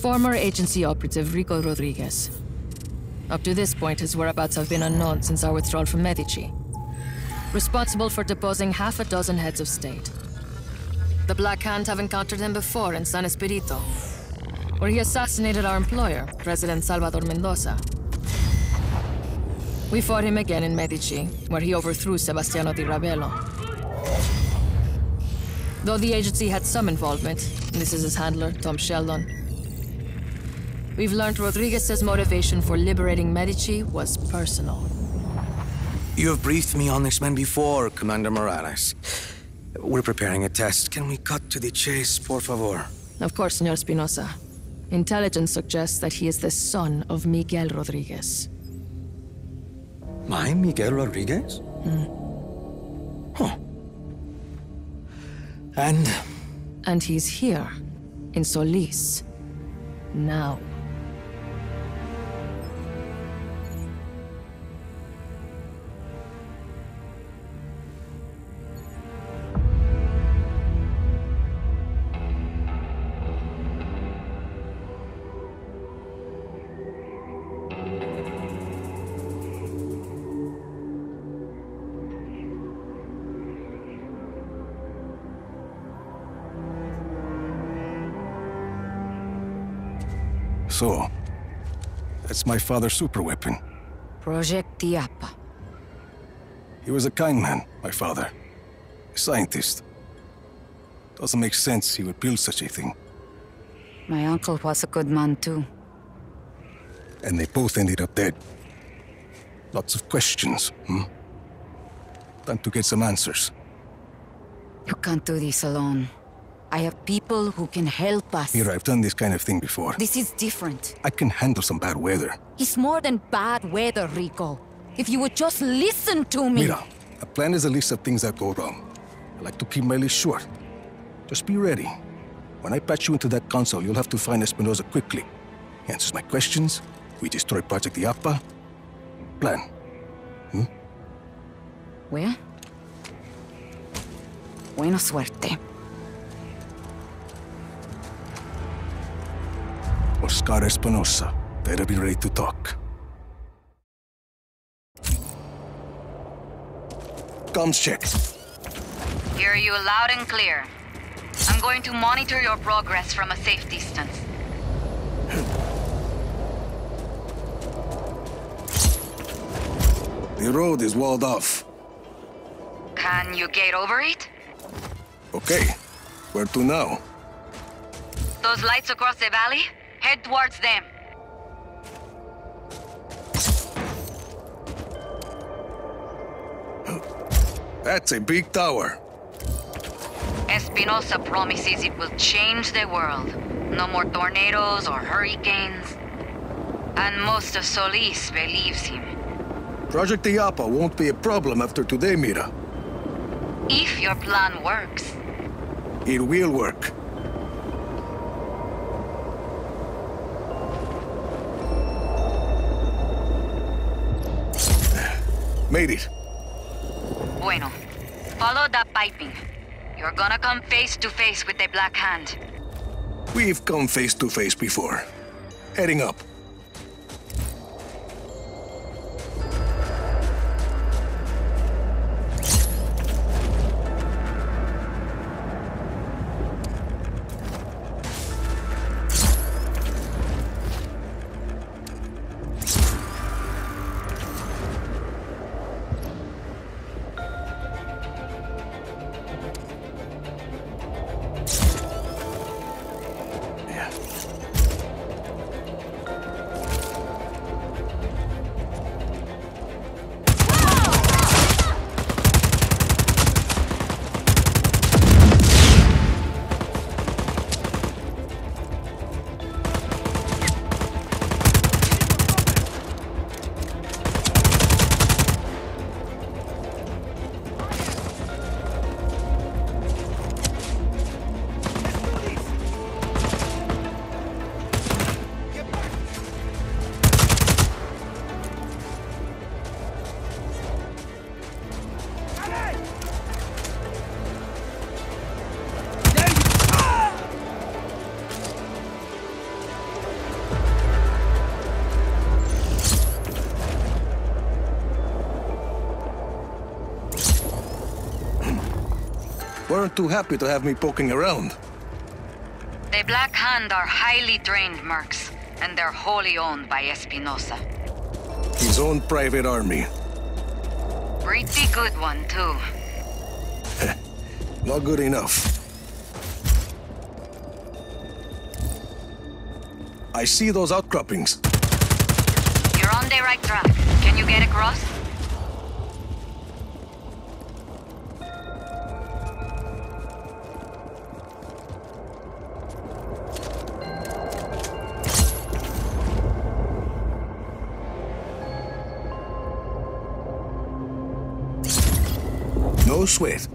Former agency operative Rico Rodriguez. Up to this point, his whereabouts have been unknown since our withdrawal from Medici. Responsible for deposing half a dozen heads of state. The Black Hand have encountered him before in San Esperito, where he assassinated our employer, President Salvador Mendoza. We fought him again in Medici, where he overthrew Sebastiano di Ravello. Though the agency had some involvement, this is his handler, Tom Sheldon. We've learned Rodriguez's motivation for liberating Medici was personal. You have briefed me on this man before, Commander Morales. We're preparing a test. Can we cut to the chase, por favor? Of course, Senor Espinosa. Intelligence suggests that he is the son of Miguel Rodriguez. My Miguel Rodriguez? Hmm. Huh. And And he's here, in Solis. Now. So, that's my father's superweapon. Project Illapa. He was a kind man, my father. A scientist. Doesn't make sense he would build such a thing. My uncle was a good man too. And they both ended up dead. Lots of questions, hmm? Time to get some answers. You can't do this alone. I have people who can help us. Mira, I've done this kind of thing before. This is different. I can handle some bad weather. It's more than bad weather, Rico. If you would just listen to me. Mira, a plan is a list of things that go wrong. I like to keep my list short. Just be ready. When I patch you into that console, you'll have to find Espinosa quickly. He answers my questions, we destroy Project Illapa. Plan. Hmm? Where? Buena suerte. Oscar Espinosa. Better be ready to talk. Comms check. Hear you loud and clear. I'm going to monitor your progress from a safe distance. The road is walled off. Can you get over it? Okay. Where to now? Those lights across the valley? Head towards them. That's a big tower. Espinosa promises it will change the world. No more tornadoes or hurricanes. And most of Solis believes him. Project Illapa won't be a problem after today, Mira. If your plan works. It will work. Made it. Bueno. Follow that piping. You're gonna come face to face with the Black Hand. We've come face to face before. Heading up. Too happy to have me poking around. The Black Hand are highly trained mercs, and they're wholly owned by Espinosa. His own private army. Pretty good one, too. Not good enough. I see those outcroppings. You're on the right track. Can you get across? No sweat.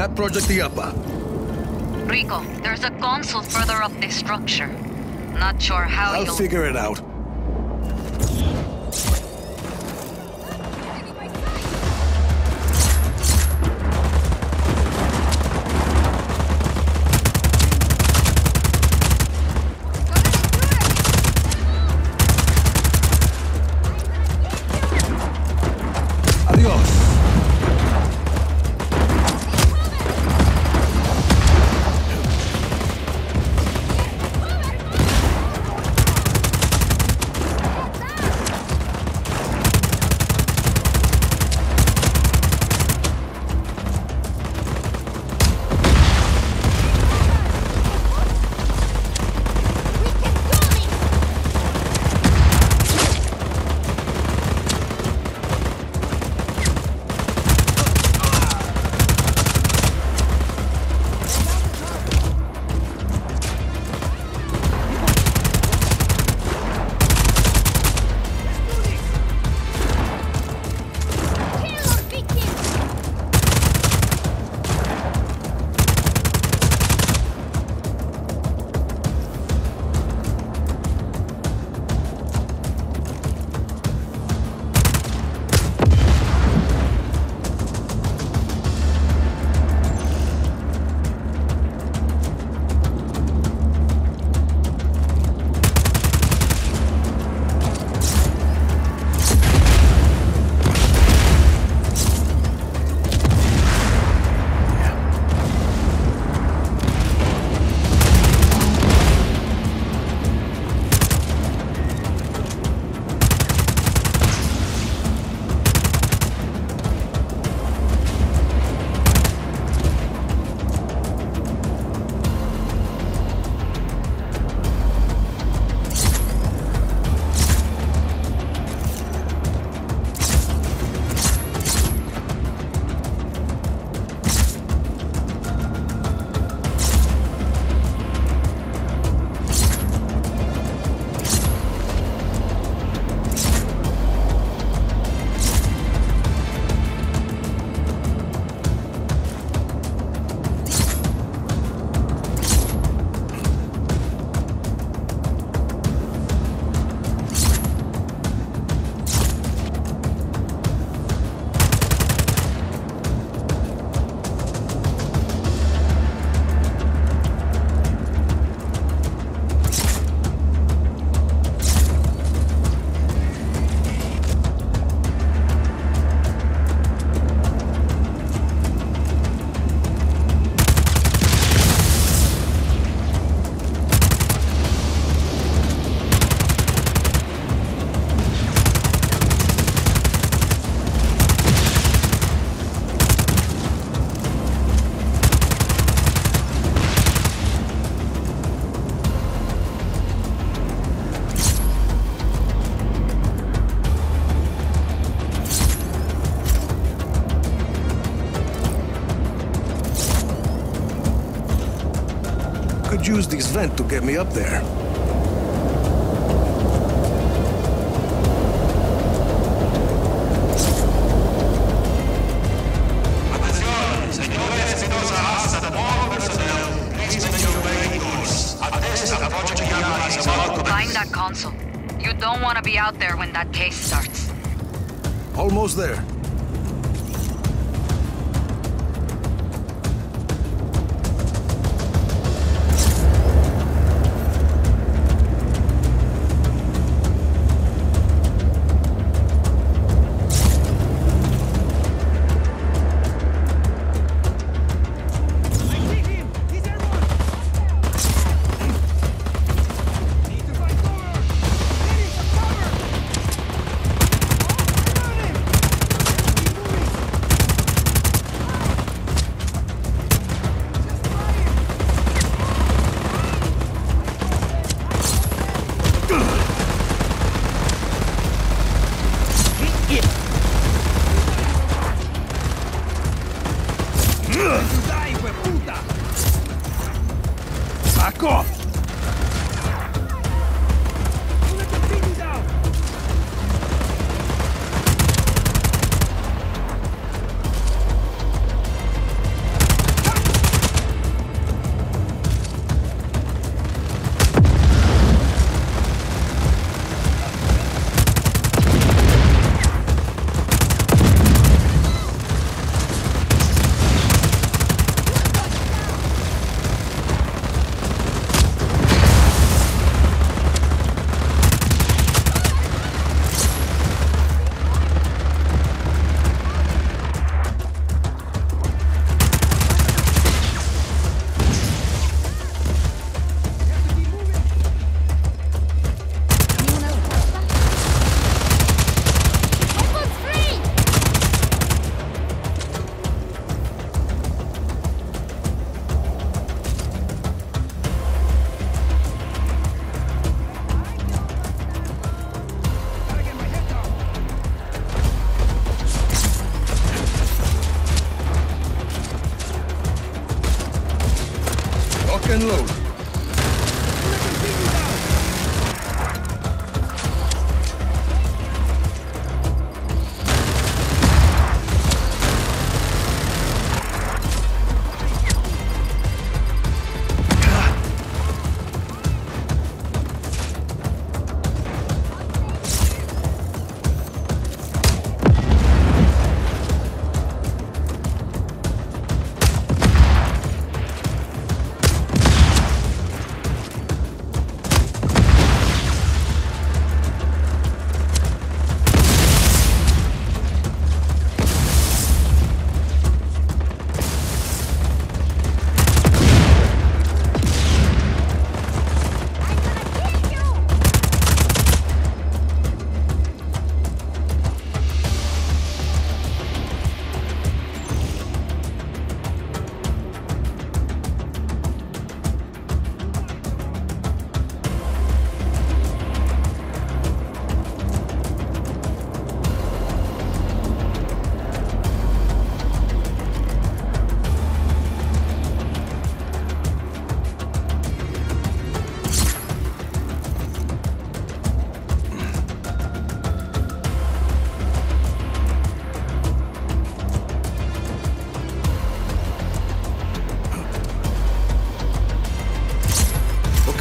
I'm at Project Illapa. Rico, there's a console further up this structure. Not sure how I'll you'll... figure it out. Use this vent to get me up there. Find that console. You don't want to be out there when that case starts. Almost there.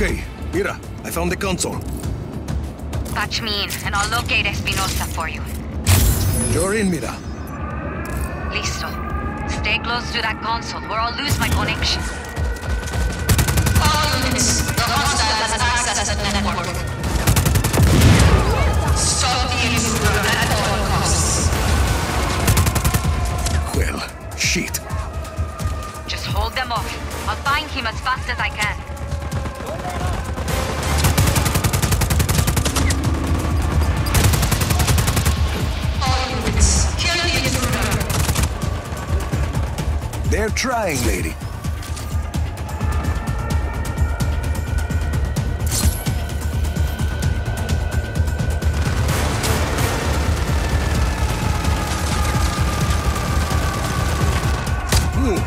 Okay, Mira, I found the console. Patch me in, and I'll locate Espinosa for you. You're in, Mira. Listo. Stay close to that console, or I'll lose my connection. All units, the hostile has access to the network. Stop the intruder at all costs. Well, shit. Just hold them off. I'll find him as fast as I can. triangulating. Hmm.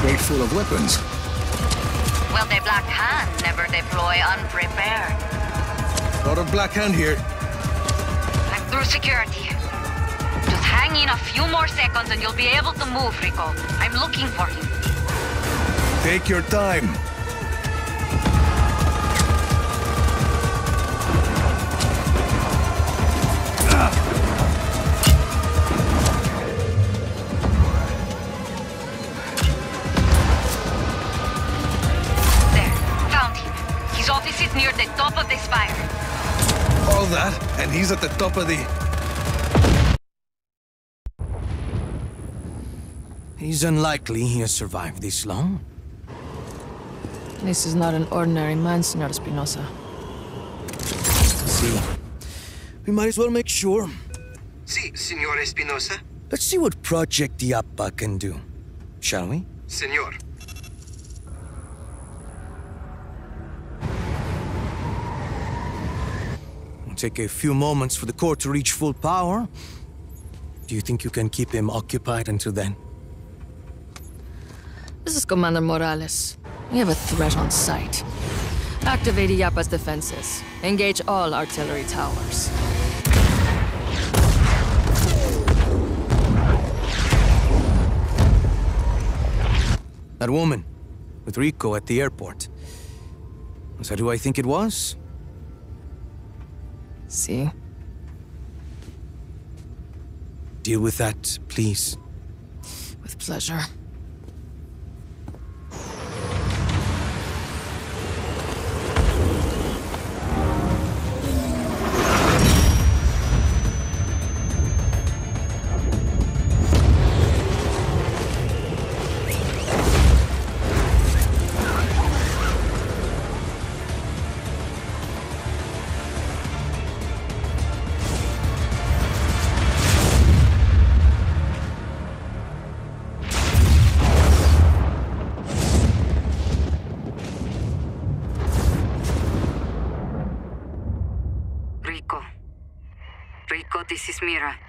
Grateful of weapons. Will they black hand never deploy unprepared? Lot of black hand here. I'm through security. Just hang in a few more seconds and you'll be able to move, Rico. I'm looking for him. Take your time. At the top of the. He's unlikely he has survived this long. This is not an ordinary man, Senor Espinosa. See, we might as well make sure. Si, Senor Espinosa. Let's see what Project Illapa can do, shall we? Senor. Take a few moments for the core to reach full power. Do you think you can keep him occupied until then? This is Commander Morales. We have a threat on sight. Activate Illapa's defenses. Engage all artillery towers. That woman with Rico at the airport. Was that who I think it was? See? Deal with that, please. With pleasure. Rico.